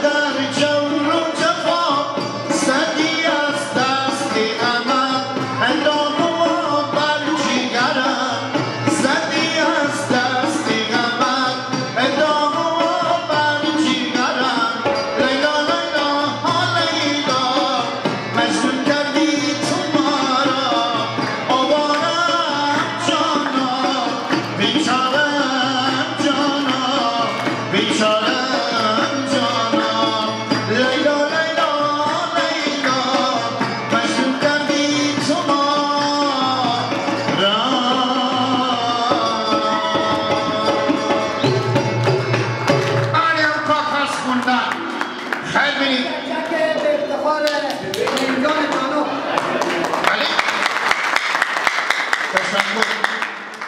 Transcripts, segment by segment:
Adam.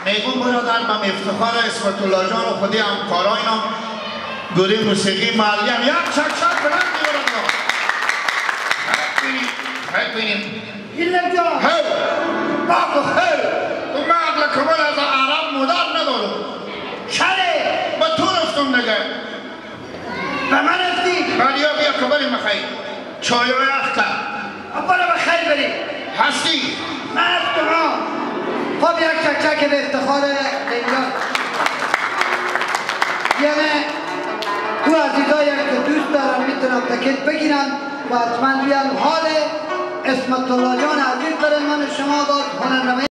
میگون برادر من افتخار اسمت الله جان و خودی همکاراینا گروه موسیقی مریم یک چک چک بلند برادر خیلی بینیم هیلر جان. هل بابا هل تو مغل کمال از عرب مدر ندارو. چله با تو رفتم نگه به من افتی بلیا بیا کبری مخی چای و یخ کرد اپلا به خیر بری هستی؟ یک چکچک به افتخار لیلا یعنی تو عزیزایی که دوست دارم می‌تونم تکت بگیرم و حتما بیان حال اسمت الله جان عزیز داره من شما باز هنرنمایی